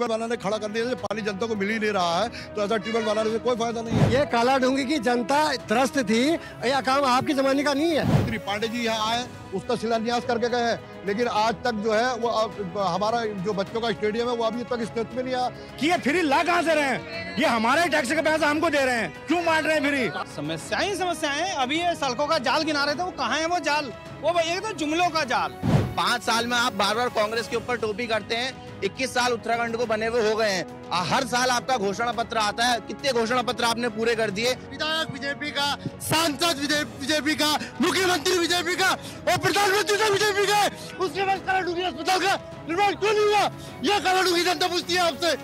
Tubewell बनाने खड़ा कर दिया पानी जनता को मिल ही नहीं रहा है तो ऐसा ट्यूबवेल बनाने से कोई फ़ायदा नहीं है। ये काला डूँगी की जनता त्रस्त थी यह काम आपकी जमाने का नहीं है। श्री पांडे जी यहाँ आए उसका शिलान्यास करके गए हैं लेकिन आज तक जो है वो अब हमारा जो बच्चों का स्टेडियम है वो अभी तक स्टेट में नहीं आया। कि ये फ्री ला कहाँ से रहे हैं? ये हमारे टैक्स का पैसा हमको दे रहे हैं क्यों मार रहे हैं फ्री? समस्याएँ ही समस्याएँ अभी ये सड़कों का जाल गिना रहे थे वो कहाँ है वो जाल? वो एक तो जुमलों का जाल। पाँच साल में आप बार बार कांग्रेस के ऊपर टोपी करते हैं, इक्कीस साल उत्तराखंड को बने हुए हो गए हैं। हर साल आपका घोषणा पत्र आता है। कितने घोषणा पत्र आपने पूरे कर दिए? विधायक बीजेपी का, सांसद बीजेपी का, मुख्यमंत्री बीजेपी का, और प्रधानमंत्री बीजेपी का। उसके बाद अस्पताल का निर्माण क्यों नहीं हुआ? यह कालाडूँगी जनता पूछती है आपसे।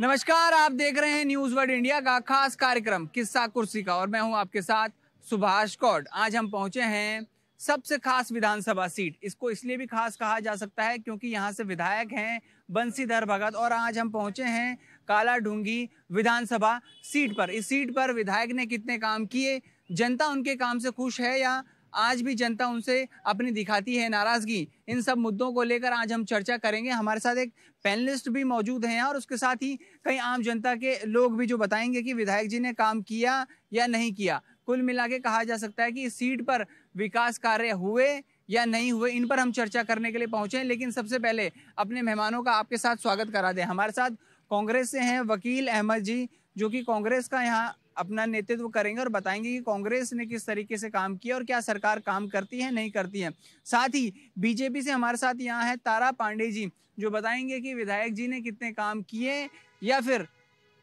नमस्कार, आप देख रहे हैं न्यूज़ वर्ड इंडिया का खास कार्यक्रम, किस्सा कुर्सी का, और मैं हूँ आपके साथ सुभाष कौड आज हम पहुँचे हैं सबसे खास विधानसभा सीट। इसको इसलिए भी खास कहा जा सकता है क्योंकि यहाँ से विधायक हैं बंसीधर भगत, और आज हम पहुँचे हैं काला ढूँगी विधानसभा सीट पर। इस सीट पर विधायक ने कितने काम किए? जनता उनके काम से खुश है या आज भी जनता उनसे अपनी दिखाती है नाराज़गी। इन सब मुद्दों को लेकर आज हम चर्चा करेंगे। हमारे साथ एक पैनलिस्ट भी मौजूद हैं और उसके साथ ही कई आम जनता के लोग भी जो बताएँगे कि विधायक जी ने काम किया या नहीं किया। कुल मिला के कहा जा सकता है कि इस सीट पर विकास कार्य हुए या नहीं हुए, इन पर हम चर्चा करने के लिए पहुँचे हैं। लेकिन सबसे पहले अपने मेहमानों का आपके साथ स्वागत करा दें। हमारे साथ कांग्रेस से हैं वकील अहमद जी, जो कि कांग्रेस का यहाँ अपना नेतृत्व करेंगे और बताएँगे कि कांग्रेस ने किस तरीके से काम किया और क्या सरकार काम करती है, नहीं करती है। साथ ही बीजेपी से हमारे साथ यहाँ है तारा पांडे जी, जो बताएँगे कि विधायक जी ने कितने काम किए या फिर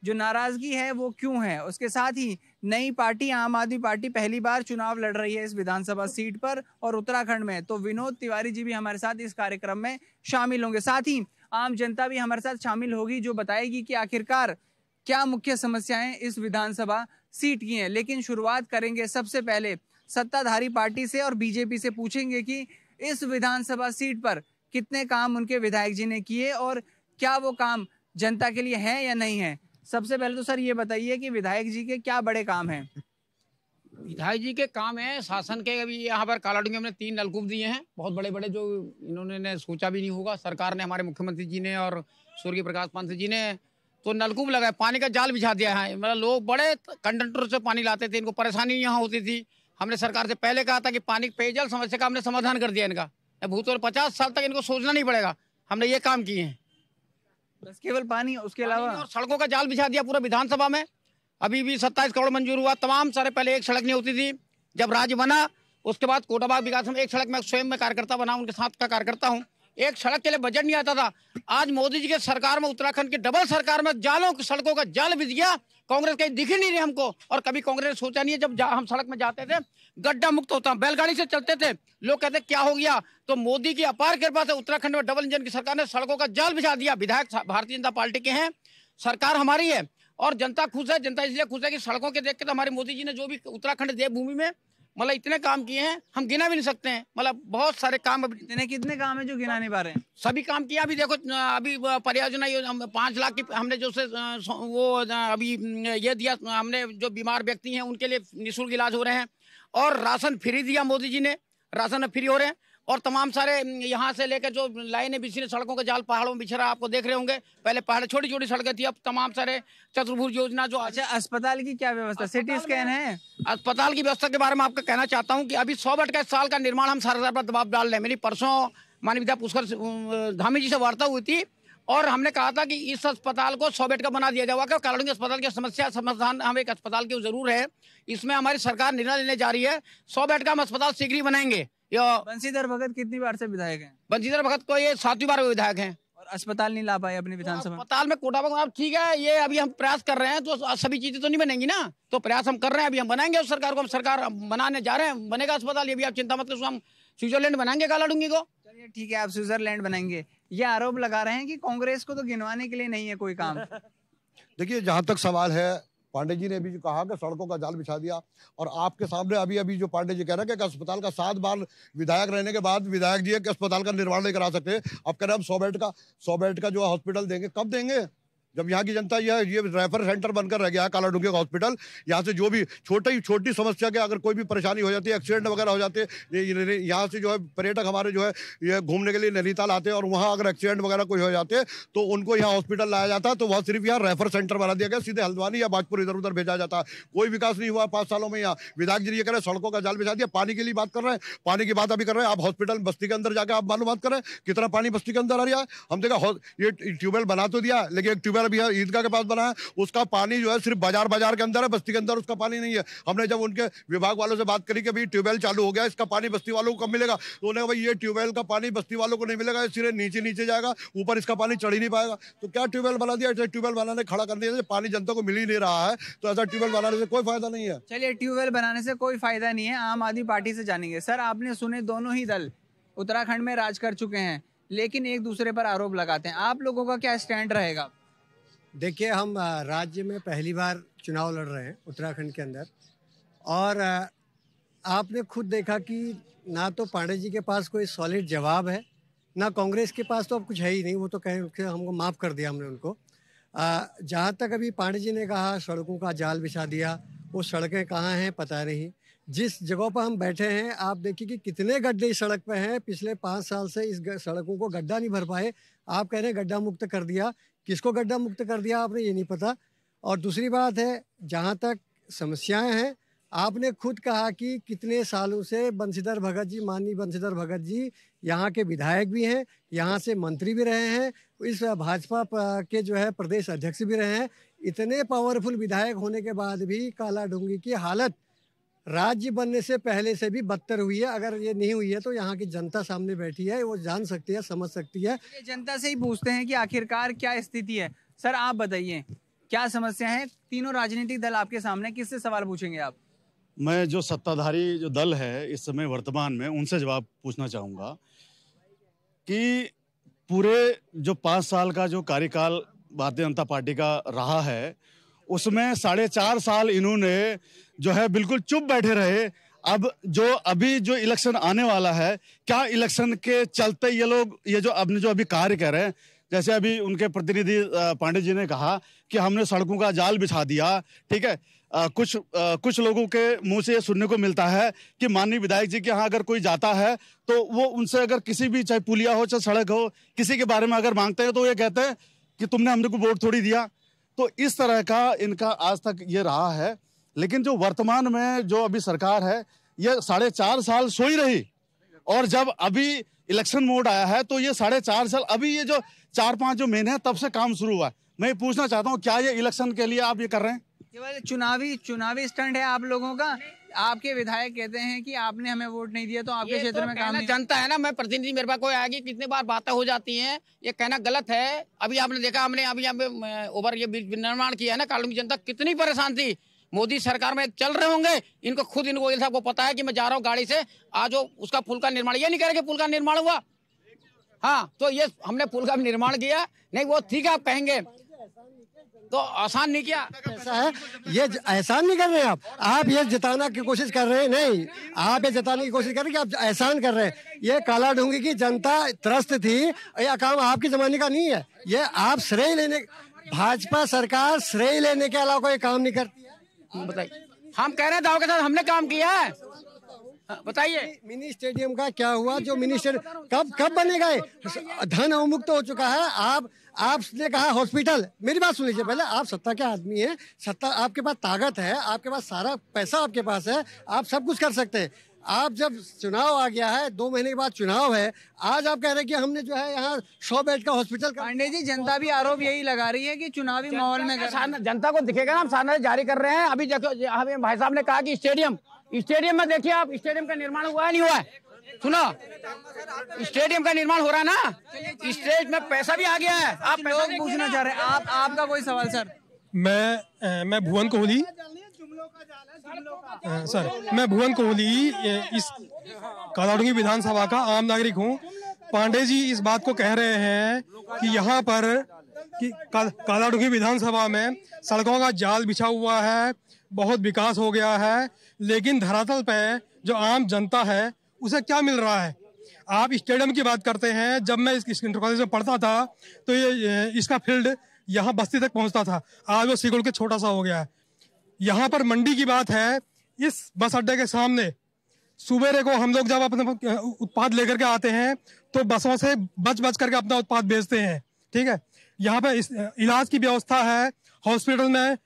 जो नाराज़गी है वो क्यों है। उसके साथ ही नई पार्टी, आम आदमी पार्टी पहली बार चुनाव लड़ रही है इस विधानसभा सीट पर और उत्तराखंड में। तो विनोद तिवारी जी भी हमारे साथ इस कार्यक्रम में शामिल होंगे। साथ ही आम जनता भी हमारे साथ शामिल होगी, जो बताएगी कि आखिरकार क्या मुख्य समस्याएँ इस विधानसभा सीट की हैं? लेकिन शुरुआत करेंगे सबसे पहले सत्ताधारी पार्टी से और बीजेपी से पूछेंगे कि इस विधानसभा सीट पर कितने काम उनके विधायक जी ने किए और क्या वो काम जनता के लिए है या नहीं है? सबसे पहले तो सर ये बताइए कि विधायक जी के क्या बड़े काम हैं? विधायक जी के काम है, शासन के अभी यहाँ पर कालाडूँगी में तीन नलकूप दिए हैं। बहुत बड़े बड़े जो इन्होंने सोचा भी नहीं होगा। सरकार ने, हमारे मुख्यमंत्री जी ने और स्वर्गीय प्रकाश पंत जी ने तो नलकूप लगाए पानी का जाल बिछा दिया है। मतलब लोग बड़े कंडक्टर से पानी लाते थे इनको परेशानी यहाँ होती थी। हमने सरकार से पहले कहा था कि पानी पेयजल समस्या का हमने समाधान कर दिया इनका। भूतपूर्व पचास साल तक इनको सोचना नहीं पड़ेगा। हमने ये काम किए हैं। बस केवल पानी उसके अलावा? और सड़कों का जाल बिछा दिया पूरा विधानसभा में। अभी भी सत्ताईस करोड़ मंजूर हुआ। तमाम सारे पहले एक सड़क नहीं होती थी। जब राज्य बना उसके बाद कोटाबाग विकास में एक सड़क में स्वयं में कार्यकर्ता बना उनके साथ का कार्यकर्ता हूँ। एक सड़क के लिए बजट नहीं आता था। आज मोदी जी के सरकार में, उत्तराखंड की डबल सरकार में जालों की सड़कों का जाल बिज गया। कांग्रेस कहीं दिख ही नहीं रही हमको और कभी कांग्रेस ने सोचा नहीं है जब हम सड़क में जाते थे, गड्ढा मुक्त होता, बैलगाड़ी से चलते थे। लोग कहते, क्या हो गया? तो मोदी की अपार कृपा से उत्तराखंड में डबल इंजन की सरकार ने सड़कों का जाल बिछा दिया। विधायक भारतीय जनता पार्टी के हैं। सरकार हमारी है और जनता खुश है, जनता इसलिए खुश है कि सड़कों के देख के तो हमारे मोदी जी ने जो भी उत्तराखंड देवभूमि में मतलब इतने काम किए हैं हम गिना भी नहीं सकते हैं। मतलब बहुत सारे काम अभी इतने कितने काम है जो गिना नहीं पा रहे हैं? सभी काम किया अभी देखो अभी परियोजना पाँच लाख की हमने जो से वो अभी ये दिया हमने जो बीमार व्यक्ति हैं उनके लिए निःशुल्क इलाज हो रहे हैं। और राशन फ्री दिया मोदी जी ने राशन फ्री हो रहे हैं। और तमाम सारे यहाँ से लेकर जो लाइनें बिछी सड़कों के जाल पहाड़ों में बिछरा आपको देख रहे होंगे। पहले पहाड़ छोटी छोटी सड़कें थी अब तमाम सारे चतुर्भुज योजना जो अच्छा अस्पताल की क्या व्यवस्था? सिटी स्कैन है? अस्पताल की व्यवस्था के बारे में आपको कहना चाहता हूँ कि अभी सौ बेड का साल का निर्माण हम सरकार पर दबाव डाल रहे हैं। मेरी परसों मानव विद्या पुष्कर धामी जी से वार्ता हुई थी और हमने कहा था कि इस अस्पताल को सौ बेड का बना दिया जाएगा। कारण अस्पताल की समस्या समाधान हम एक अस्पताल की ज़रूर है। इसमें हमारी सरकार निर्णय लेने जा रही है। सौ बेड का हम अस्पताल शीघ्र ही बनाएँगे। बंसीधर भगत कितनी बार से विधायक हैं? बंसीधर भगत को ये सातवीं बार विधायक हैं। और अस्पताल नहीं ला पाए अपने विधानसभा? अस्पताल में कोटा अब ठीक है ये अभी हम प्रयास कर रहे हैं तो सभी चीज़ें तो नहीं बनेंगी ना? तो प्रयास हम कर रहे हैं अभी हम बनाएँगे उस सरकार को हम सरकार बनाने जा रहे हैं बनेगा अस्पताल ये भी आप चिंता मत करो हम स्विट्जरलैंड बनाएँगे काला डूँगी को। चलिए ठीक है आप स्विट्जरलैंड बनाएँगे। ये आरोप लगा रहे हैं कि कांग्रेस को तो गिनवाने के लिए नहीं है कोई काम। देखिए जहाँ तक सवाल है पांडे जी ने भी जो कहा कि सड़कों का जाल बिछा दिया और आपके सामने अभी अभी जो पांडे जी कह रहे हैं कि अस्पताल का सात बार विधायक रहने के बाद विधायक जी है कि अस्पताल का निर्माण नहीं करा सकते। अब कह रहे हम सौ बेड का, सौ बेड का जो हॉस्पिटल देंगे, कब देंगे? जब यहाँ की जनता यह, ये रेफर सेंटर बनकर रह गया, काला डूँगे का हॉस्पिटल यहाँ से जो भी छोटी छोटी समस्या के अगर कोई भी परेशानी हो जाती है एक्सीडेंट वगैरह हो जाते हैं यहाँ से जो है पर्यटक हमारे जो है, ये घूमने के लिए नैनीताल आते हैं और वहाँ अगर एक्सीडेंट वगैरह कोई हो जाते तो उनको यहाँ हॉस्पिटल लाया जाता तो वहाँ सिर्फ़ यहाँ रेफर सेंटर बना दिया गया, सीधे हल्द्वानी या बाजपुर इधर उधर भेजा जाता कोई विकास नहीं हुआ पाँच सालों में यहाँ। विधायक जी ये कह रहे सड़कों का जाल बिछा दिया, पानी के लिए बात कर रहे हैं, पानी की बात अभी कर रहे हैं, आप हॉस्पिटल बस्ती के अंदर जाकर आप मालूम करें कितना पानी बस्ती के अंदर आ रहा है। हम देखा, ये ट्यूबवेल बना तो दिया, लेकिन एक ट्यूबवेल यहाँ ईदगाह के पास बना है, उसका पानी जो है सिर्फ़ बाज़ार बाज़ार के अंदर है, बस्ती के अंदर उसका पानी नहीं है। हमने जब उनके विभाग वालों से बात करी कि भाई ट्यूबवेल चालू हो गया, इसका पानी बस्ती वालों को कब मिलेगा? तो उन्हें भाई ये ट्यूबवेल का पानी बस्ती वालों को नहीं मिलेगा, ये सिरे नीचे नीचे जाएगा, ऊपर इसका पानी चढ़ ही नहीं पाएगा। तो क्या ट्यूबवेल बना दिया? ट्यूबवेल बनाने खड़ा कर दिया पानी जनता को मिल ही नहीं रहा है तो ऐसा ट्यूबवेल बनाने से कोई फ़ायदा नहीं है। चलिए, ट्यूबवेल बनाने से कोई फ़ायदा नहीं है, आम आदमी पार्टी से जानेंगे। सर, आपने सुने दोनों ही दल, उत्तराखंड में राज कर चुके हैं, लेकिन एक दूसरे पर आरोप लगाते हैं। आप लोगों का क्या स्टैंड रहेगा? देखिए, हम राज्य में पहली बार चुनाव लड़ रहे हैं उत्तराखंड के अंदर और आपने खुद देखा कि ना तो पांडे जी के पास कोई सॉलिड जवाब है, ना कांग्रेस के पास तो अब कुछ है ही नहीं, वो तो कहें हमको माफ़ कर दिया हमने उनको। जहाँ तक अभी पांडे जी ने कहा, सड़कों का जाल बिछा दिया, वो सड़कें कहाँ हैं पता नहीं जिस जगह पर हम बैठे हैं, आप देखिए कि कितने गड्ढे इस सड़क पे हैं। पिछले पाँच साल से इस सड़कों को गड्ढा नहीं भर पाए। आप कह रहे हैं गड्ढा मुक्त कर दिया। किसको गड्ढा मुक्त कर दिया आपने, ये नहीं पता। और दूसरी बात है, जहाँ तक समस्याएँ हैं, आपने खुद कहा कि कितने सालों से बंशीधर भगत जी, माननीय बंशीधर भगत जी, यहाँ के विधायक भी हैं, यहाँ से मंत्री भी रहे हैं, इस भाजपा के जो है प्रदेश अध्यक्ष भी रहे हैं। इतने पावरफुल विधायक होने के बाद भी काला डूँगी की हालत राज्य बनने से पहले से भी बदतर हुई है। अगर ये नहीं हुई है तो यहाँ की जनता सामने बैठी है वो जान सकती है समझ सकती है। ये जनता से ही पूछते हैं कि आखिरकार क्या स्थिति है। सर आप बताइए क्या समस्या है? तीनों राजनीतिक दल आपके सामने किससे सवाल पूछेंगे आप? मैं जो सत्ताधारी जो दल है इस समय वर्तमान में उनसे जवाब पूछना चाहूँगा कि पूरे जो पाँच साल का जो कार्यकाल भारतीय जनता पार्टी का रहा है उसमें साढ़े चार साल इन्होंने जो है बिल्कुल चुप बैठे रहे। अब जो अभी जो इलेक्शन आने वाला है क्या इलेक्शन के चलते ये लोग ये जो अपने जो अभी कार्य कर रहे हैं जैसे अभी उनके प्रतिनिधि पांडे जी ने कहा कि हमने सड़कों का जाल बिछा दिया ठीक है? अ, कुछ अ, कुछ लोगों के मुँह से ये सुनने को मिलता है कि माननीय विधायक जी के यहाँ अगर कोई जाता है तो वो उनसे अगर किसी भी चाहे पुलिया हो चाहे सड़क हो किसी के बारे में अगर मांगते हैं तो ये कहते हैं कि तुमने हमने को वोट थोड़ी दिया। तो इस तरह का इनका आज तक ये रहा है। लेकिन जो वर्तमान में जो अभी सरकार है ये साढ़े चार साल सोई रही। और जब अभी इलेक्शन मोड आया है तो ये साढ़े चार साल अभी ये जो चार पाँच जो महीने हैं तब से काम शुरू हुआ है। मैं ये पूछना चाहता हूँ क्या ये इलेक्शन के लिए आप ये कर रहे हैं? केवल चुनावी चुनावी स्टंट है आप लोगों का। आपके विधायक कहते हैं कि आपने हमें वोट नहीं दिया तो आपके क्षेत्र तो में काम नहीं जनता है ना मैं प्रतिनिधि मेरे पास कोई आएगी कितनी बार बातें हो जाती हैं ये कहना गलत है। अभी आपने देखा हमने अभी यहाँ पे ओवर ये निर्माण किया है ना कालू की जनता कितनी परेशान थी। मोदी सरकार में चल रहे होंगे, इनको खुद, इनको गोयल साहब को पता है कि मैं जा रहा हूँ गाड़ी से, आज वो उसका पुल का निर्माण, ये नहीं कह रहे कि पुल का निर्माण हुआ। हाँ तो ये हमने पुल का निर्माण किया, नहीं, वो ठीक है, आप कहेंगे। तो आसान नहीं किया। ऐसा है? ये एहसान नहीं कर रहे आप? आप ये जताना की कोशिश कर रहे हैं? नहीं, आप ये जताने की कोशिश कर रहे हैं कि आप एहसान कर रहे हैं? ये काला डूँगी की जनता त्रस्त थी, ये काम आपके जमाने का नहीं है। ये आप श्रेय लेने, भाजपा सरकार श्रेय लेने के अलावा कोई काम नहीं करती। बताइए हम कह रहे हैं दाव के साथ हमने काम किया है। हाँ, बताइए। मिनी स्टेडियम का क्या हुआ? जो मिनी स्टेडियम कब कब बनेगा ये? धन अवमुक्त हो चुका है। आप आपने कहा हॉस्पिटल। मेरी बात सुन लीजिए पहले। आप सत्ता के आदमी हैं। सत्ता आपके पास ताकत है। आपके पास सारा पैसा आपके पास है। आप सब कुछ कर सकते हैं। आप जब चुनाव आ गया है दो महीने के बाद चुनाव है आज आप कह रहे हैं कि हमने जो है यहाँ सौ बेड का हॉस्पिटल पांडे जी जनता भी आरोप यही लगा रही है कि चुनावी माहौल में जनता को दिखेगा ना हम सामने जारी कर रहे हैं। अभी हमें भाई साहब ने कहा कि स्टेडियम स्टेडियम में देखिए आप स्टेडियम का निर्माण हुआ है नहीं हुआ है? सुनो स्टेडियम का निर्माण हो रहा है ना? स्टेज में पैसा भी आ गया है। आप पैसा लोग पूछना चाह रहे हैं। आप आपका कोई सवाल सर? मैं मैं भुवन कोहली। सर मैं भुवन कोहली इस कालाडूँगी विधानसभा का आम नागरिक हूँ। पांडे जी इस बात को कह रहे हैं कि यहाँ पर कि कालाडूँगी विधानसभा में सड़कों का जाल बिछा हुआ है बहुत विकास हो गया है लेकिन धरातल पे जो आम जनता है उसे क्या मिल रहा है? आप स्टेडियम की बात करते हैं जब मैं इस इंटर कॉलेज में पढ़ता था तो ये ये- इसका फ़ील्ड यहाँ बस्ती तक पहुँचता था। आज वो सिकुड़ के छोटा सा हो गया है। यहाँ पर मंडी की बात है इस बस अड्डे के सामने। सुबेरे को हम लोग जब अपने उत्पाद लेकर के आते हैं तो बसों से बच बच करके अपना उत्पाद बेचते हैं ठीक है? यहाँ पे इस, इलाज की व्यवस्था है। हॉस्पिटल में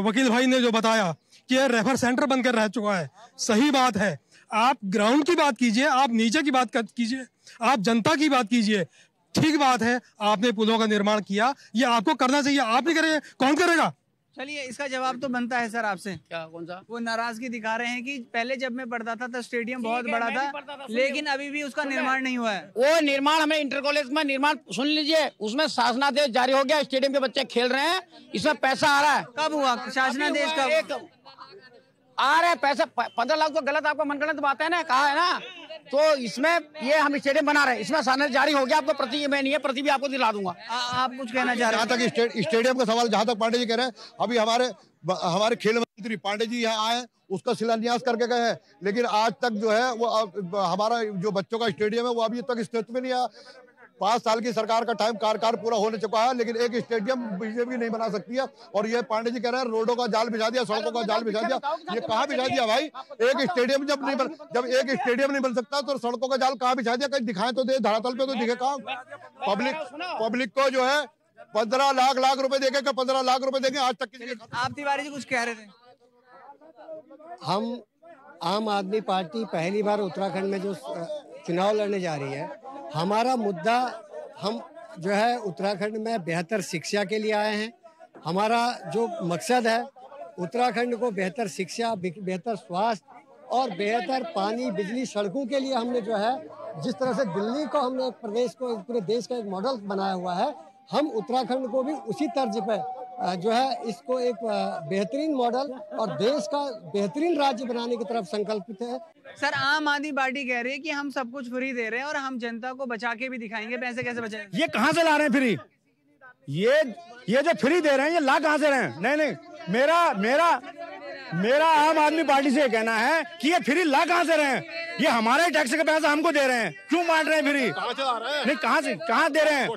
वकील भाई ने जो बताया कि ये रेफर सेंटर बनकर रह चुका है। सही बात है। आप ग्राउंड की बात कीजिए आप नीचे की बात कीजिए आप जनता की बात कीजिए ठीक बात है। आपने पुलों का निर्माण किया ये आपको करना चाहिए। आप नहीं करेंगे कौन करेगा? चलिए इसका जवाब तो बनता है सर आपसे। क्या कौन सा? वो नाराज़गी दिखा रहे हैं कि पहले जब मैं पढ़ता था तो स्टेडियम बहुत बड़ा था, था लेकिन अभी भी उसका निर्माण नहीं हुआ है। वो निर्माण हमें इंटर कॉलेज में निर्माण सुन लीजिए उसमें शासनादेश जारी हो गया स्टेडियम के बच्चे खेल रहे हैं इसमें पैसा आ रहा है। कब हुआ? शासनादेश कब? आ रहा है पैसा पंद्रह लाख तो गलत आपका मनगणत बात है ना कहा है ना? तो इसमें ये हम स्टेडियम बना रहे हैं। इसमें शासनादेश जारी हो गया आपको प्रति मैं नहीं है प्रति भी आपको दिला दूँगा। आ, आप कुछ कहना चाह रहे जहाँ हैं तक स्टेडियम का सवाल जहाँ तक पांडे जी कह रहे हैं अभी हमारे हमारे खेल मंत्री पांडे जी यहाँ आए उसका शिलान्यास करके गए हैं। लेकिन आज तक जो है वो हमारा जो बच्चों का स्टेडियम है वो अभी तक स्थिति में नहीं आया। पाँच साल की सरकार का टाइम कार्यकाल पूरा होने चुका है लेकिन एक स्टेडियम बीजेपी नहीं बना सकती है। और ये पांडे जी कह रहे हैं रोडों का जाल बिछा दिया सड़कों का जाल बिछा दिया। ये कहाँ बिछा दिया भाई? एक स्टेडियम जब नहीं बन जब एक स्टेडियम नहीं बन सकता तो सड़कों का जाल कहाँ बिछा दिया? कहीं दिखाएँ तो दे धरातल पे तो दिखे कहा? पब्लिक पब्लिक को जो है पंद्रह लाख लाख रुपए देंगे पंद्रह लाख रुपए देंगे आज तक किसी आप तिवारी जी कुछ कह रहे थे? हम आम आदमी पार्टी पहली बार उत्तराखंड में जो चुनाव लड़ने जा रही है हमारा मुद्दा हम जो है उत्तराखंड में बेहतर शिक्षा के लिए आए हैं। हमारा जो मकसद है उत्तराखंड को बेहतर शिक्षा बेहतर स्वास्थ्य और बेहतर पानी बिजली सड़कों के लिए हमने जो है जिस तरह से दिल्ली को हमने एक प्रदेश को पूरे देश का एक मॉडल बनाया हुआ है हम उत्तराखंड को भी उसी तर्ज पे अ, जो है इसको एक बेहतरीन मॉडल और देश का बेहतरीन राज्य बनाने की तरफ़ संकल्पित है। सर आम आदमी पार्टी कह रही है कि हम सब कुछ फ्री दे रहे हैं और हम जनता को बचा के भी दिखाएँगे। पैसे कैसे बचाएँगे? ये कहाँ से ला रहे हैं फ्री? ये ये जो फ्री दे रहे हैं ये ला कहाँ से रहे हैं? नहीं नहीं मेरा मेरा मेरा आम आदमी पार्टी से ये कहना है कि ये फ्री ला कहाँ से रहे हैं? ये हमारे टैक्स का पैसा हमको दे रहे हैं। क्यों बांट रहे हैं फ्री? नहीं कहाँ से कहाँ दे रहे हैं?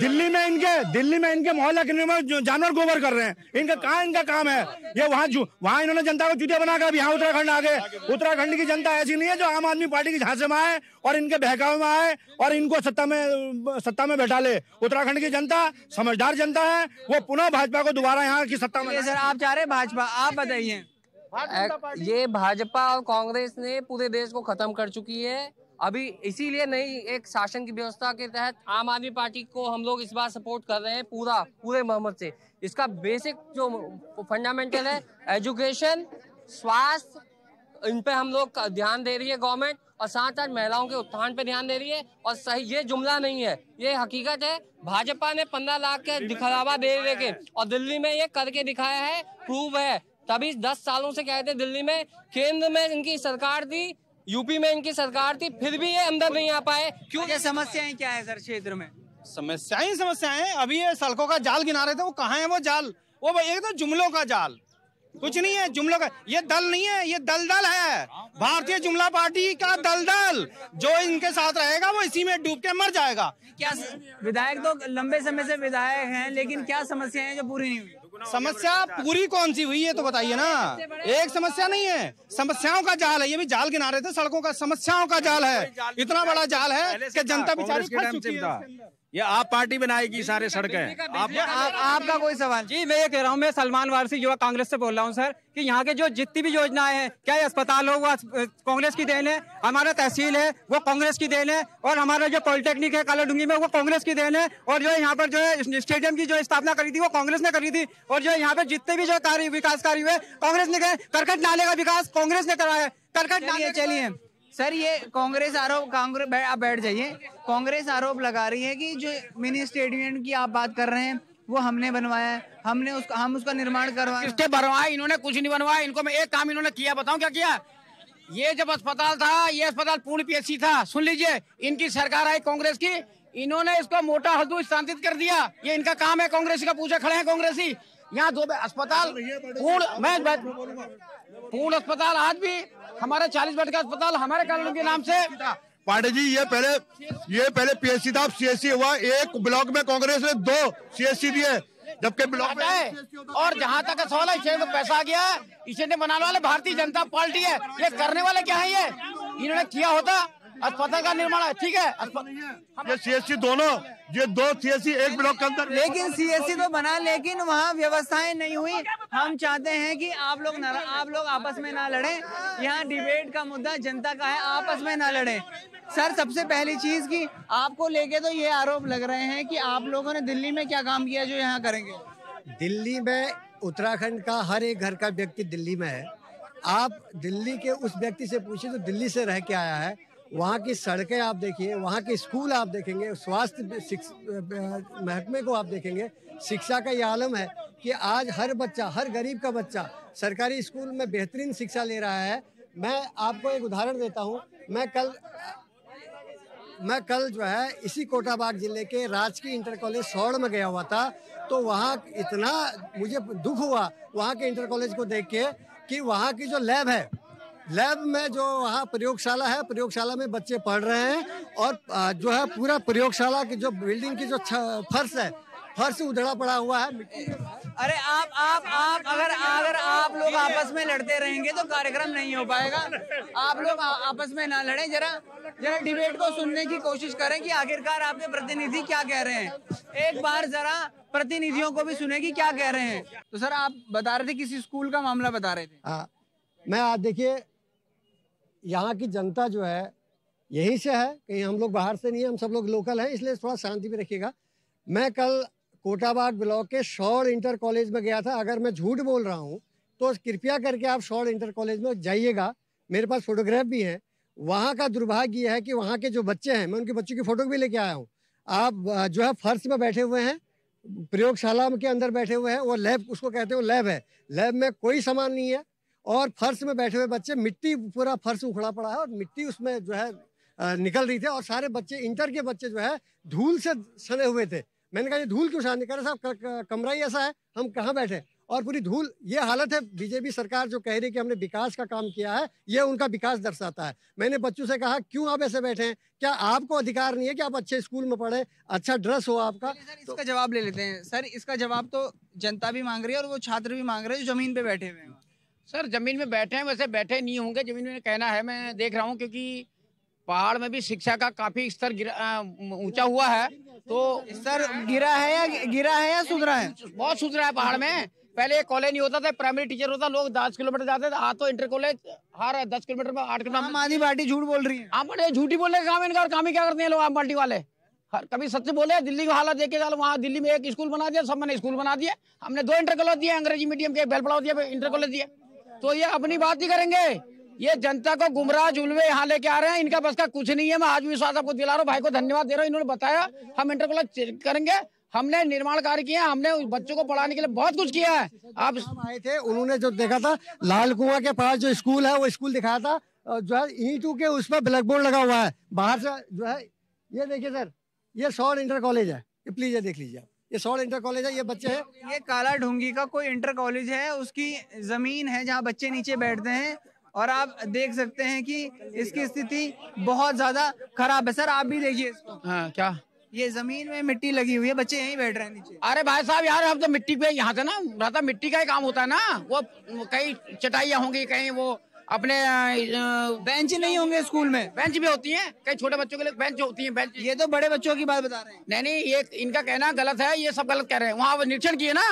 दिल्ली में इनके दिल्ली में इनके मोहल्ला क्लिनिक में जानवर गोबर कर रहे हैं। इनका कहाँ इनका काम है? ये वहाँ वहाँ इन्होंने जनता को चुतिया बनाकर अब यहाँ उत्तराखंड आ गए। उत्तराखंड की जनता ऐसी नहीं है जो आम आदमी पार्टी की झांसे में आए। और इनके बहकावे में आए और इनको सत्ता में सत्ता में बैठा ले। उत्तराखंड की जनता समझदार जनता है वो पुनः भाजपा को दोबारा यहाँ की सत्ता में ये सर आप चाह रहे भाजपा आप बताइए। ये भाजपा और कांग्रेस ने पूरे देश को खत्म कर चुकी है। अभी इसीलिए नई एक शासन की व्यवस्था के तहत आम आदमी पार्टी को हम लोग इस बार सपोर्ट कर रहे हैं पूरा पूरे मोहम्मद से। इसका बेसिक जो फंडामेंटल है एजुकेशन स्वास्थ्य इन पे हम लोग ध्यान दे रही है गवर्नमेंट और साथ साथ महिलाओं के उत्थान पे ध्यान दे रही है और सही ये जुमला नहीं है। ये हकीकत है भाजपा ने पंद्रह लाख के दिखावा दे दे के और दिल्ली में ये करके दिखाया है प्रूव है। तभी दस सालों से कहते दिल्ली में केंद्र में इनकी सरकार थी यूपी में इनकी सरकार थी फिर भी ये अंदर नहीं आ पाए। क्यों? ये समस्याएँ क्या है सर क्षेत्र में? समस्याएँ ही समस्याएँ हैं। अभी ये सड़कों का जाल गिना रहे थे वो कहाँ है वो जाल? वो एक तो जुमलों का जाल। कुछ नहीं है जुमलों का ये दल नहीं है ये दलदल है। भारतीय जुमला पार्टी का दलदल जो इनके साथ रहेगा वो इसी में डूब के मर जाएगा। क्या विधायक तो लंबे समय से विधायक हैं लेकिन क्या समस्या है जो पूरी नहीं हुई? समस्या पूरी कौन सी हुई है तो बताइए ना। एक समस्या नहीं है समस्याओं का जाल है ये भी जाल गिना रहे थे सड़कों का समस्याओं का जाल है। इतना बड़ा जाल है कि जनता बेचारी फंस चुकी है। ये आप पार्टी बनाएगी सारे सड़कें। आप, आप आपका कोई सवाल? जी मैं ये कह रहा हूँ मैं सलमान वारसी युवा कांग्रेस से बोल रहा हूँ सर कि यहाँ के जो जितनी भी योजनाएँ हैं क्या ये अस्पताल हो वो कांग्रेस की देन है? हमारा तहसील है वो कांग्रेस की देन है और हमारा जो पॉलिटेक्निक है कालाडूँगी में वो कांग्रेस की देन है और जो है यहाँ पर जो है स्टेडियम की जो स्थापना करी थी वो कांग्रेस ने करी थी और जो यहाँ पे जितने भी जो कार्य विकास कार्य हुए कांग्रेस ने करे करकट नाले का विकास कांग्रेस ने कराया है करकट नाले चलिए। सर, ये कांग्रेस आरोप कांग्रेस आप बैठ जाइए। कांग्रेस आरोप लगा रही है कि जो मिनी स्टेडियम की आप बात कर रहे हैं, वो हमने बनवाया है। हमने उसका हम उसका निर्माण करवाया बनवाए इन्होंने कुछ नहीं बनवाया। इनको मैं एक काम इन्होंने किया, बताऊँ क्या किया? ये जब अस्पताल था, ये अस्पताल पूर्ण पीएचसी था। सुन लीजिए, इनकी सरकार आई कांग्रेस की। इन्होंने इसको मोटा हल्दू स्थानांतरित कर दिया। ये इनका काम है, कांग्रेस का पूछा खड़े हैं, कांग्रेसी। यहाँ दो अस्पताल पूर्ण मैं पूर्ण अस्पताल आज भी हमारे चालीस बेड का अस्पताल हमारे कानून के नाम से पांडे जी ये पहले ये पहले पीएससी था अब सीएससी हुआ। एक ब्लॉक में कांग्रेस ने दो सीएससी दिए जबकि ब्लॉक में और जहाँ तक का सवाल है इसे पैसा आ गया इसे बनाने वाले भारतीय जनता पार्टी है। ये करने वाले क्या है ये? इन्होंने किया होता अस्पताल का निर्माण है ठीक है? ये सीएससी दोनों ये दो सीएससी एक ब्लॉक के अंदर लेकिन सीएससी तो बना लेकिन वहाँ व्यवस्थाएँ नहीं हुई। हम चाहते हैं कि आप लोग आप लोग आपस में ना लड़ें। यहाँ डिबेट का मुद्दा जनता का है आपस में ना लड़ें। सर सबसे पहली चीज़ की आपको लेके तो ये आरोप लग रहे हैं कि आप लोगों ने दिल्ली में क्या काम किया जो यहाँ करेंगे। दिल्ली में उत्तराखंड का हर एक घर का व्यक्ति दिल्ली में है। आप दिल्ली के उस व्यक्ति से पूछिए तो दिल्ली से रह के आया है। वहाँ की सड़कें आप देखिए, वहाँ के स्कूल आप देखेंगे, स्वास्थ्य महकमे को आप देखेंगे, शिक्षा का ये आलम है कि आज हर बच्चा, हर गरीब का बच्चा सरकारी स्कूल में बेहतरीन शिक्षा ले रहा है। मैं आपको एक उदाहरण देता हूँ, मैं कल मैं कल जो है इसी कोटाबाग ज़िले के राजकीय इंटर कॉलेज सौड़ में गया हुआ था तो वहाँ इतना मुझे दुख हुआ, वहाँ के इंटर कॉलेज को देख के कि वहाँ की जो लैब है लैब में जो वहाँ प्रयोगशाला है प्रयोगशाला में बच्चे पढ़ रहे हैं और जो है पूरा प्रयोगशाला की जो बिल्डिंग की जो फर्श है फर्श उधड़ा पड़ा हुआ है अरे आप आप आप अगर अगर आप लोग आपस में लड़ते रहेंगे तो कार्यक्रम नहीं हो पाएगा। आप लोग आपस में ना लड़ें जरा जरा डिबेट को सुनने की कोशिश करें कि आखिरकार आपके प्रतिनिधि क्या कह रहे हैं। एक बार जरा प्रतिनिधियों को भी सुने कि क्या कह रहे हैं। तो सर आप बता रहे थे किसी स्कूल का मामला बता रहे थे। हाँ मैं आज देखिए यहाँ की जनता जो है, यहीं से है, कहीं हम लोग बाहर से नहीं है, हम सब लोग लोकल हैं, इसलिए थोड़ा शांति में रखिएगा। मैं कल कोटाबाग ब्लॉक के शौर इंटर कॉलेज में गया था, अगर मैं झूठ बोल रहा हूँ तो कृपया करके आप शौर इंटर कॉलेज में जाइएगा, मेरे पास फोटोग्राफ भी है। वहाँ का दुर्भाग्य ये है कि वहाँ के जो बच्चे हैं, मैं उनके बच्चों की फ़ोटो भी लेके आया हूँ। आप जो है फर्श में बैठे हुए हैं, प्रयोगशाला के अंदर बैठे हुए हैं, वो लैब उसको कहते हैं लैब है। लैब में कोई सामान नहीं है और फर्श में बैठे हुए बच्चे, मिट्टी पूरा फर्श उखड़ा पड़ा है और मिट्टी उसमें जो है निकल रही थी और सारे बच्चे, इंटर के बच्चे जो है, धूल से सने हुए थे। मैंने कहा, ये धूल क्यों सानी कह रहे साहब? कमरा ही ऐसा है, हम कहाँ बैठे और पूरी धूल, ये हालत है, बीजेपी सरकार जो कह रही है कि हमने विकास का काम किया है, ये उनका विकास दर्शाता है। मैंने बच्चों से कहा, क्यों आप ऐसे बैठे हैं? क्या आपको अधिकार नहीं है कि आप अच्छे स्कूल में पढ़े? अच्छा ड्रेस हो आपका? सर, इसका तो... जवाब ले लेते हैं। सर, इसका जवाब तो जनता भी मांग रही है और वो छात्र भी मांग रहे हैं जो ज़मीन पे बैठे हुए हैं। सर ज़मीन में बैठे हैं वैसे बैठे नहीं होंगे ज़मीन में कहना है मैं देख रहा हूँ क्योंकि पहाड़ में भी शिक्षा का काफ़ी स्तर ऊँचा हुआ है तो सर गिरा है या गिरा है या सुधरा है? बहुत सुधरा है पहाड़ में। पहले एक कॉलेज नहीं होता था प्राइमरी टीचर होता लोग दस किलोमीटर जाते थे आज तो इंटर कॉलेज हर दस किलोमीटर में आठ किलोमीटर आम आदमी पार्टी झूठ बोल रही है। आप बड़े झूठी बोलने का काम इनका और काम ही क्या करते हैं लोग आम पार्टी वाले? हर कभी सच बोले दिल्ली का हालत देखे चलो वहाँ दिल्ली में एक स्कूल बना दिया सब मैंने स्कूल बना दिया हमने दो इंटर कॉलेज दिए अंग्रेज़ी मीडियम के बेल पढ़ाओ दिया इंटर कॉलेज दिए तो ये अपनी बात ही करेंगे। ये जनता को गुमराह जुलवे यहाँ लेके आ रहे हैं। इनका बस का कुछ नहीं है। मैं आज विश्वास आपको दिला रहा हूँ। भाई को धन्यवाद दे रहा हूँ। इन्होंने बताया, हम इंटर कॉलेज करेंगे। हमने निर्माण कार्य किया हमने उस बच्चों को पढ़ाने के लिए बहुत कुछ किया है। आप आए थे, उन्होंने जो देखा था, लाल कुआ के पास जो स्कूल है, वो स्कूल दिखाया था। जो है ईंटू के उस पर ब्लैक बोर्ड लगा हुआ है। बाहर से जो है, ये देखिए सर, ये सौर इंटर कॉलेज है प्लीज़ ये देख लीजिए आप। ये सौर इंटर कॉलेज है ये बच्चे हैं। ये काला ढूँगी का कोई इंटर कॉलेज है उसकी ज़मीन है जहाँ बच्चे नीचे बैठते हैं और आप देख सकते हैं कि इसकी स्थिति बहुत ज़्यादा खराब है। सर आप भी देखिए इसको। हाँ क्या? ये ज़मीन में मिट्टी लगी हुई है बच्चे यहीं बैठ रहे हैं नीचे। अरे भाई साहब यार हम तो मिट्टी पे यहाँ से ना रहता मिट्टी का ही काम होता है ना। वो कहीं चटाइयाँ होंगी कहीं वो अपने बेंच नहीं होंगे स्कूल में। बेंच भी होती है कई छोटे बच्चों के लिए बेंच होती है बेंच ये तो बड़े बच्चों की बात बता रहे हैं। नहीं नहीं ये इनका कहना गलत है ये सब गलत कह रहे हैं। वहाँ निरीक्षण किए ना।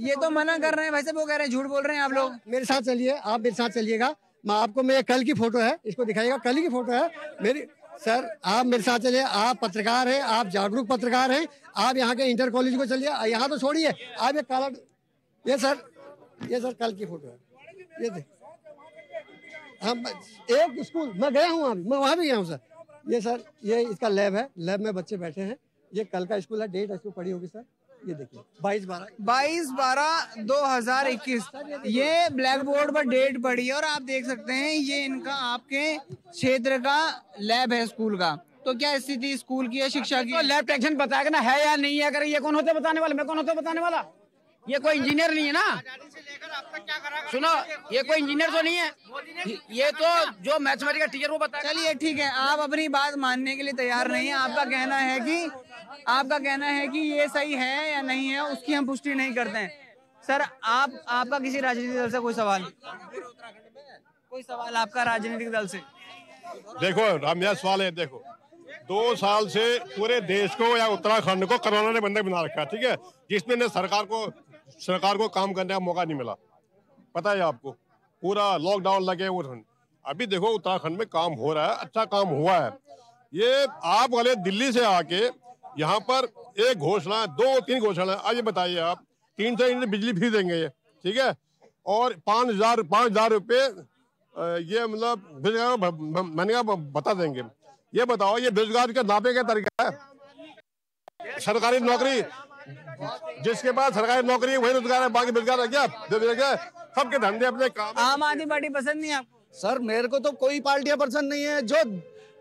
ये तो मना कर रहे हैं वैसे वो कह रहे हैं झूठ बोल रहे हैं आप लोग। मेरे साथ चलिए आप मेरे साथ चलिएगा। मैं आपको मेरे कल की फ़ोटो है इसको दिखाइएगा कल की फ़ोटो है। मेरी सर आप मेरे साथ चलिए आप पत्रकार हैं आप जागरूक पत्रकार हैं आप यहाँ के इंटर कॉलेज को चलिए यहाँ तो छोड़िए आप ये काला ये सर ये सर कल की फ़ोटो है। ये देख। हम एक स्कूल मैं गया हूँ वहाँ भी मैं वहाँ भी गया हूँ सर। ये सर ये इसका लैब है लैब में बच्चे बैठे हैं। ये कल का स्कूल है डेट इसको पड़ी होगी सर। ये देखिए बाईस बारह। बाईस बारह दो हज़ार इक्कीस। ये ब्लैक बोर्ड पर डेट पड़ी है और आप देख सकते हैं ये इनका आपके क्षेत्र का लैब है स्कूल का। तो क्या स्थिति स्कूल की है शिक्षा की? तो लैब टेक्शन बताएगा ना है या नहीं है? अगर ये कौन होते बताने वाले? मैं कौन होते बताने वाला? ये कोई इंजीनियर नहीं है ना? सुनो ये कोई इंजीनियर तो नहीं है? ये तो जो मैथमेटिक्स टीचर वो बता चलिए ठीक है आप अपनी बात मानने के लिए तैयार नहीं है। आपका कहना है कि आपका कहना है कि ये सही है या नहीं है उसकी हम पुष्टि नहीं करते हैं। सर आप आपका किसी राजनीतिक दल से कोई सवाल? कोई सवाल आपका राजनीतिक दल से? देखो राम मेरा सवाल है देखो। दो साल से पूरे देश को या उत्तराखंड को कोरोना ने बंधक बना रखा है ठीक है? जिसमें ने सरकार को सरकार को काम करने का मौका नहीं मिला। पता है आपको, पूरा लॉकडाउन लगे हुए अभी देखो, उत्तराखंड में काम हो रहा है अच्छा काम हुआ है। ये आप वाले दिल्ली से आके यहाँ पर एक घोषणा दो, तीन घोषणा आज बताइए आप, तीन सौ यूनिट बिजली फ्री देंगे ये, ठीक है? और पाँच हज़ार पाँच हज़ार रुपये ये मतलब बेरोजगार कहा बता देंगे। ये बताओ, ये बेरोजगार का नापे का तरीका है? सरकारी नौकरी जिसके पास सरकारी नौकरी है वही रोज़गार है बाकी बेरोजगार है क्या बेरोजगार सबके धंधे अपने काम आम आदमी पार्टी पसंद नहीं आपको? सर मेरे को तो कोई पार्टियाँ पसंद नहीं है। जो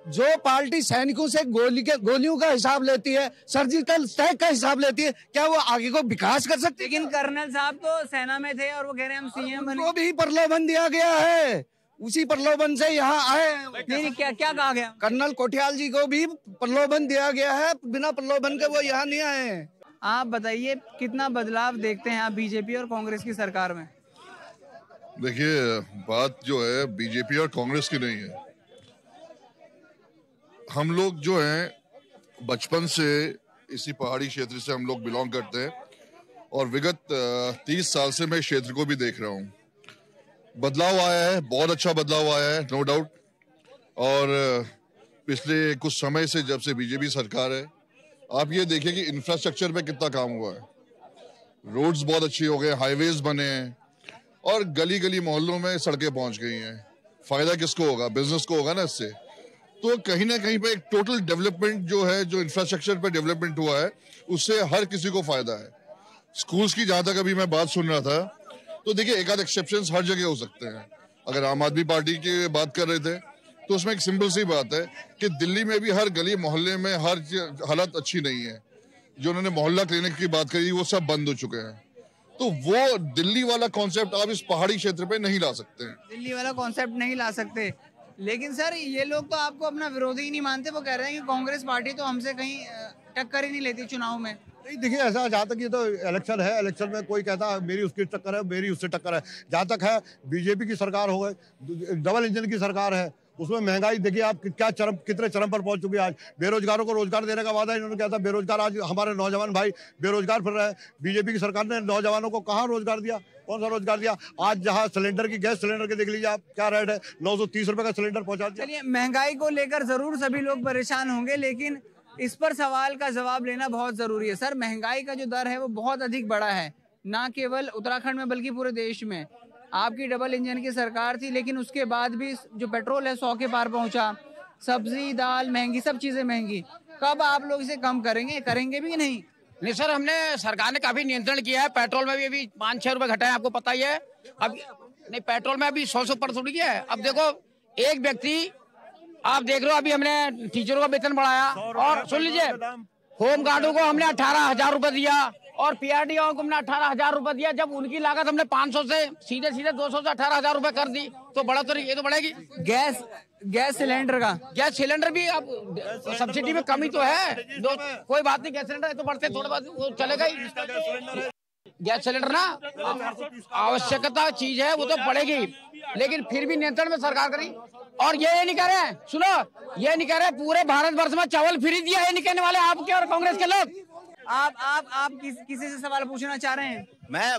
जो पार्टी सैनिकों से गोली के गोलियों का हिसाब लेती है सर्जिकल स्ट्राइक का हिसाब लेती है क्या वो आगे को विकास कर सकती लेकिन कर्नल साहब तो सेना में थे और वो कह रहे हैं हम सीएम बने। को भी प्रलोभन दिया गया है। उसी प्रलोभन से यहाँ आए। नहीं क्या क्या कहा गया? कर्नल कोठियाल जी को भी प्रलोभन दिया गया है। बिना प्रलोभन के वो यहाँ नहीं आए। आप बताइए, कितना बदलाव देखते हैं आप बीजेपी और कांग्रेस की सरकार में? देखिए, बात जो है, बीजेपी और कांग्रेस की नहीं है। हम लोग जो हैं, बचपन से इसी पहाड़ी क्षेत्र से हम लोग बिलोंग करते हैं और विगत तीस साल से मैं क्षेत्र को भी देख रहा हूँ। बदलाव आया है, बहुत अच्छा बदलाव आया है नो डाउट और पिछले कुछ समय से जब से बीजेपी सरकार है आप ये देखिए कि इंफ्रास्ट्रक्चर पे कितना काम हुआ है। रोड्स बहुत अच्छी हो गए हाईवेज बने हैं, और गली गली मोहल्लों में सड़कें पहुँच गई हैं। फ़ायदा किसको होगा? बिज़नेस को होगा ना इससे। तो कहीं ना कहीं पे एक टोटल डेवलपमेंट जो है, जो इंफ्रास्ट्रक्चर पे डेवलपमेंट हुआ है, उससे हर किसी को फ़ायदा है। स्कूल्स की जहाँ तक अभी मैं बात सुन रहा था तो देखिए, एक आध एक्सेप्शन हर जगह हो सकते हैं। अगर आम आदमी पार्टी की बात कर रहे थे तो उसमें एक सिंपल सी बात है कि दिल्ली में भी हर गली मोहल्ले में हर हालत अच्छी नहीं है। जो उन्होंने मोहल्ला क्लिनिक की बात करी वो सब बंद हो चुके हैं। तो वो दिल्ली वाला कॉन्सेप्ट आप इस पहाड़ी क्षेत्र पे नहीं ला सकते। हैं दिल्ली वाला कॉन्सेप्ट नहीं ला सकते। लेकिन सर ये लोग तो आपको अपना विरोधी ही नहीं मानते वो कह रहे हैं कि कांग्रेस पार्टी तो हमसे कहीं टक्कर ही नहीं लेती चुनाव में। नहीं देखिए ऐसा जहाँ तक ये तो इलेक्शन है इलेक्शन में कोई कहता है मेरी उसकी टक्कर है मेरी उससे टक्कर है। जहाँ तक है बीजेपी की सरकार हो गई डबल इंजन की सरकार है। उसमें महँगाई, देखिए आप क्या चरम, कितने चरम पर पहुँच चुकी है आज। बेरोजगारों को रोज़गार देने का वादा इन्होंने किया था, बेरोजगार आज हमारे नौजवान भाई बेरोजगार फिर रहे हैं। बीजेपी की सरकार ने नौजवानों को कहाँ रोज़गार दिया? कौन सा रोज़गार दिया? आज जहाँ सिलेंडर की, गैस सिलेंडर के देख लीजिए आप, क्या रेट है? नौ सौ तीस रुपए का सिलेंडर पहुँचा दिया। चलिए, महँगाई को लेकर ज़रूर सभी लोग परेशान होंगे, लेकिन इस पर सवाल का जवाब लेना बहुत ज़रूरी है। सर, महँगाई का जो दर है वो बहुत अधिक बड़ा है, ना केवल उत्तराखंड में, बल्कि पूरे देश में। आपकी डबल इंजन की सरकार थी लेकिन उसके बाद भी जो पेट्रोल है सौ के पार पहुँचा। सब्ज़ी दाल महँगी सब चीज़ें महँगी। कब आप लोग इसे कम करेंगे? करेंगे भी नहीं। नहीं सर हमने सरकार ने काफ़ी नियंत्रण किया है। पेट्रोल में भी अभी पाँच छह रुपए घटा है आपको पता ही है। अब नहीं पेट्रोल में अभी सौ सौ पर थोड़ी किया है। अब देखो एक व्यक्ति आप देख रहे हो अभी हमने टीचरों का वेतन बढ़ाया। और सुन लीजिए होम गार्डो को हमने अठारह हज़ार रूपए दिया। और पीआरडी को हमने अठारह हज़ार रूपए दिया। जब उनकी लागत हमने पाँच सौ से सीधे सीधे दो सौ से अठारह हज़ार रूपए कर दी तो बड़ा तो ये तो बढ़ेगी। गैस गैस सिलेंडर का। गैस सिलेंडर भी अब सब्सिडी में कमी तो है। दो कोई बात नहीं गैस सिलेंडर तो बढ़ते थोड़ा बहुत चलेगा ही। गैस सिलेंडर ना आवश्यकता चीज़ है वो तो पड़ेगी लेकिन फिर भी नियंत्रण में सरकार करी। और ये ये नहीं कह रहे हैं सुनो ये नहीं कह रहे पूरे भारत वर्ष में चावल फ्री दिया है नहीं कहने वाले आपके और कांग्रेस के लोग। आप आप आप किस, किसी से सवाल पूछना चाह रहे हैं? मैं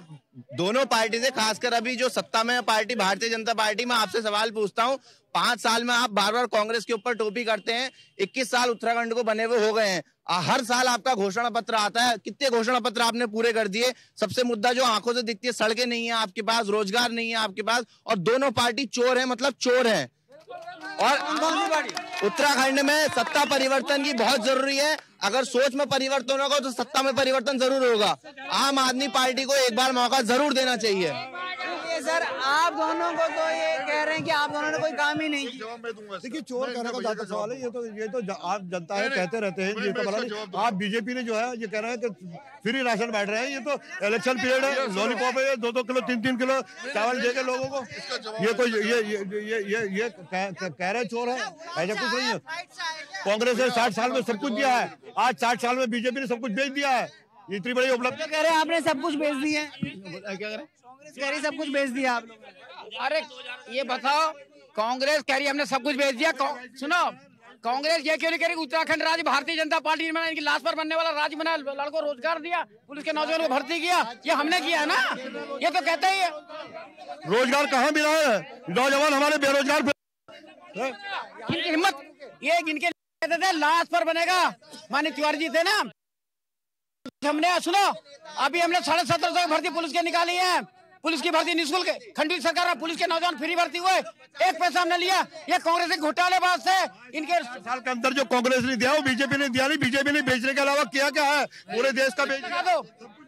दोनों पार्टी से खासकर अभी जो सत्ता में पार्टी भारतीय जनता पार्टी में आपसे सवाल पूछता हूँ। पाँच साल में आप बार बार कांग्रेस के ऊपर टोपी करते हैं इक्कीस साल उत्तराखंड को बने हुए हो गए हैं। हर साल आपका घोषणा पत्र आता है कितने घोषणा पत्र आपने पूरे कर दिए? सबसे मुद्दा जो आँखों से दिखती है सड़कें नहीं है आपके पास रोज़गार नहीं है आपके पास और दोनों पार्टी चोर है मतलब चोर है। और उत्तराखंड में सत्ता परिवर्तन की बहुत ज़रूरी है अगर सोच में परिवर्तन होगा तो सत्ता में परिवर्तन ज़रूर होगा। आम आदमी पार्टी को एक बार मौका ज़रूर देना चाहिए। सर आप दोनों को तो ये कह रहे हैं कि आप दोनों ने कोई काम ही नहीं किया। देखिए चोर कहने का ज़्यादा सवाल है ये तो ये तो आप जनता है कहते रहते हैं ये तो आप बीजेपी ने जो है ये कह रहे हैं कि फ्री राशन बांट रहे हैं ये तो इलेक्शन पीरियड है लॉलीपॉप है दो दो किलो तीन तीन किलो चावल देके लोगों को। ये कोई ये ये ये ये ये कह रहे चोर है ऐसा कुछ नहीं है। कांग्रेस ने साठ साल में सब कुछ दिया है। आज चार साल में बीजेपी ने सब कुछ बेच दिया है। ये इतनी बड़ी उपलब्धि कह रहे हैं? आपने सब कुछ बेच दिया है। क्या कह रहे कांग्रेस कह रही सब कुछ बेच दिया आप अरे ये बताओ कांग्रेस कह रही है हमने सब कुछ बेच दिया। सुनो कांग्रेस ये क्यों नहीं कह रही उत्तराखंड राज्य भारतीय जनता पार्टी ने बनाया इनकी लाश पर बनने वाला राज्य बनाया लड़कों रोज़गार दिया पुलिस के नौजवानों को भर्ती किया ये हमने किया है ना? ये तो कहते ही है। रोज़गार कहाँ मिला है? नौजवान हमारे बेरोजगार इनकी हिम्मत ये इनके कहते थे लाश पर बनेगा। मानी तिवारी जी थे ना। हमने सुनो अभी हमने साढ़े सत्रह सौ भर्ती पुलिस के निकाली है। पुलिस की भर्ती निःशुल्क खंडित सरकार में पुलिस के नौजवान फ्री भर्ती हुए। एक पैसा हमने लिया। ये कांग्रेस के घोटाले घोटालेबाज से इनके साल के अंदर जो कांग्रेस ने दिया वो बीजेपी ने दिया नहीं बीजेपी ने बेचने के अलावा किया क्या है? पूरे देश का बेच लगा दो।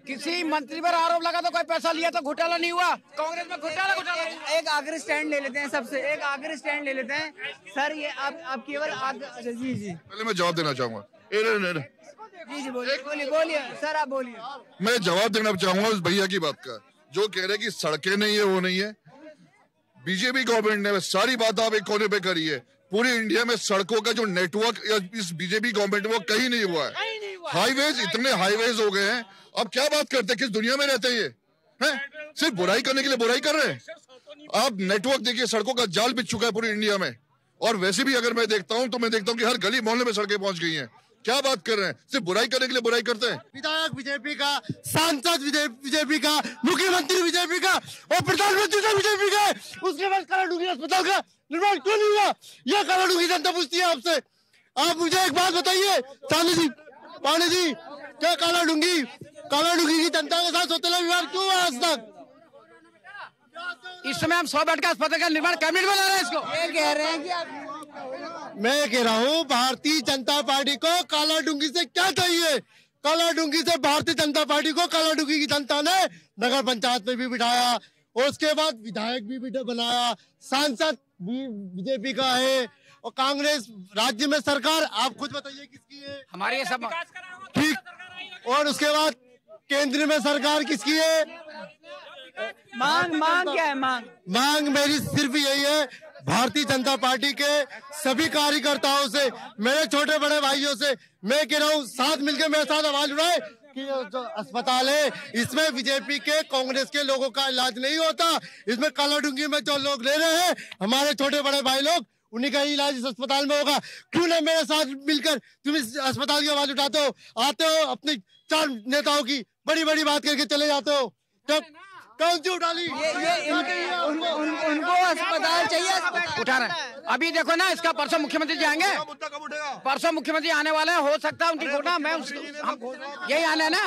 किसी मंत्री पर आरोप लगा तो कोई पैसा लिया तो घोटाला नहीं हुआ? कांग्रेस में घोटाला घोटाला। एक आखिरी स्टैंड ले लेते हैं सबसे एक आखिरी स्टैंड ले लेते हैं। सर ये आप आप केवल आग- अच्छा, जी जी। पहले मैं जवाब देना चाहूँगा। ए, नहीं, नहीं, नहीं। जी जी बोलिए बोलिए बोलिए। सर आप बोलिए। मैं जवाब देना चाहूँगा उस भैया की बात का जो कह रहे कि सड़कें नहीं है वो नहीं है। बीजेपी गवर्नमेंट ने सारी बात आप एक कोने पे करी है। पूरी इंडिया में सड़कों का जो नेटवर्क इस बीजेपी गवर्नमेंट में वो कहीं नहीं हुआ है। हाईवेज इतने हाईवेज हो गए हैं। अब क्या बात करते हैं? किस दुनिया में रहते हैं ये? हैं? सिर्फ़ बुराई करने के लिए बुराई कर रहे हैं? आप नेटवर्क देखिए सड़कों का जाल बिछ चुका है पूरी इंडिया में। और वैसे भी अगर मैं देखता हूँ तो मैं देखता हूँ कि हर गली मोहल्ले में सड़कें पहुँच गई हैं। क्या बात कर रहे हैं? सिर्फ़ बुराई करने के लिए बुराई करते हैं? विधायक बीजेपी का सांसद बीजेपी का मुख्यमंत्री बीजेपी का और प्रधानमंत्री से बीजेपी का उसके बाद कालाडूँगी अस्पताल का निर्माण क्यों नहीं हुआ? यह कालाडूँगी जनता पूछती है आपसे। आप मुझे एक बात बताइए चांदी जी पांडे जी क्या काला डूँगी? कालाडूँगी कालाडूँगी की जनता के साथ सौतेला विवाद क्यों हुआ आज तक? इस समय हम सौ बेड का अस्पताल का निर्माण कैबिनेट बना रहे हैं इसको। ये कह रहे हैं कि आप मैं कह रहा हूँ भारतीय जनता पार्टी को काला कालाडूँगी से क्या चाहिए? काला कालाडूँगी से भारतीय जनता पार्टी को काला कालाडूँगी की जनता ने नगर पंचायत में भी बिठाया और उसके बाद विधायक भी बिठा- बनाया। सांसद भी बीजेपी का है और कांग्रेस राज्य में सरकार आप खुद बताइए किसकी है? हमारे सब ठीक। और उसके बाद केंद्र में सरकार किसकी है? मांग मांग क्या है मांग? मांग मेरी सिर्फ़ यही है भारतीय जनता पार्टी के सभी कार्यकर्ताओं से मेरे छोटे बड़े भाइयों से मैं कह रहा हूँ साथ मिलकर मेरे साथ आवाज़ उठाए कि जो अस्पताल है इसमें बीजेपी के कांग्रेस के लोगों का इलाज नहीं होता। इसमें कालाडूँगी में जो लोग ले रहे हैं हमारे छोटे बड़े भाई लोग उन्हीं का इलाज इस अस्पताल में होगा। क्यों ना मेरे साथ मिलकर तुम इस अस्पताल की आवाज़ उठाते हो? आते हो अपने चार नेताओं की बड़ी बड़ी बात करके चले जाते हो। तब कौन सी उठा ली? ये ये इनके उन, उन, उनको अस्पताल चाहिए अस्पताल। उठा रहे हैं। अभी देखो ना इसका परसों मुख्यमंत्री जी आएँगे। परसों मुख्यमंत्री आने वाले हैं हो सकता है उनकी कोटा मैं उस, यही आने हैं ना।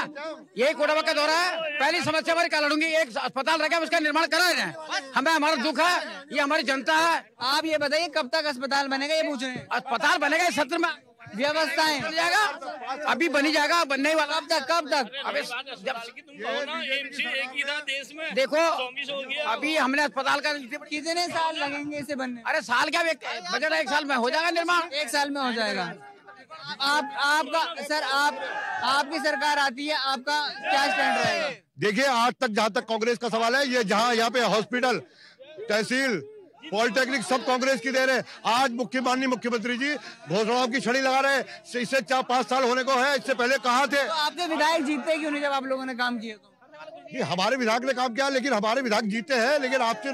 यही कोटाबा का दौरा है। पहली समस्या हमारी लड़ूँगी एक अस्पताल रखे उसका निर्माण करा रहे हैं। हमें हमारा दुख है ये हमारी जनता है। आप ये बताइए कब तक अस्पताल बनेगा ये पूछ रहे हैं। अस्पताल बनेगा इस सत्र में। व्यवस्थाएँ बन जाएगा? अभी बनी जाएगा बनने वाला कब तक कब तक। अबे जब देखो। अभी हमने अस्पताल का कितने साल लगेंगे इसे बनने? अरे साल क्या बजट एक साल में हो जाएगा निर्माण? एक साल में हो जाएगा। आप आपका सर आप आपकी सरकार आती है आपका क्या स्टैंड रहेगा? देखिए आज तक जहाँ तक कांग्रेस का सवाल है ये जहाँ यहाँ पे हॉस्पिटल तहसील पॉलिटेक्निक सब कांग्रेस की दे रहे आज मुख्य माननीय मुख्यमंत्री जी घोषणाओं की छड़ी लगा रहे इससे चार पाँच साल होने को है। इससे पहले कहा थे? तो आपके विधायक जीते क्यों नहीं जब आप लोगों ने काम किया तो? हमारे विधायक ने काम किया लेकिन हमारे विधायक जीते हैं लेकिन आपसे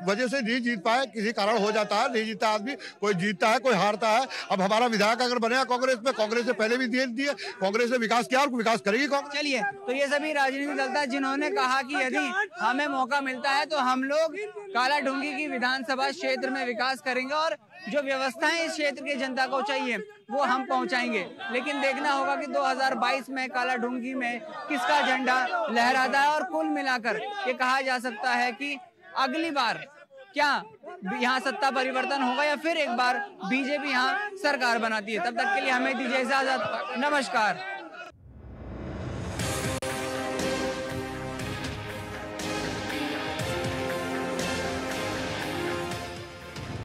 वजह से नहीं जीत पाए, किसी कारण हो जाता है, नहीं जीता आदमी, कोई जीतता है, कोई हारता है। अब हमारा विधायक अगर बनेगा कांग्रेस में, कांग्रेस से पहले भी दिए दिए, कांग्रेस ने विकास किया और विकास करेगी कांग्रेस। चलिए तो ये सभी राजनीतिक दल था जिन्होंने कहा कि यदि हमें मौका मिलता है तो हम लोग काला ढूँगी की विधानसभा क्षेत्र में विकास करेंगे और जो व्यवस्थाएँ इस क्षेत्र की जनता को चाहिए, वो हम पहुंचाएँगे। लेकिन देखना होगा कि 2022 में काला ढूँगी में किसका झंडा लहराता है और कुल मिलाकर ये कहा जा सकता है कि अगली बार क्या यहाँ सत्ता परिवर्तन होगा या फिर एक बार बीजेपी यहाँ सरकार बनाती है? तब तक के लिए हमें दीजिए इजाज़त। नमस्कार।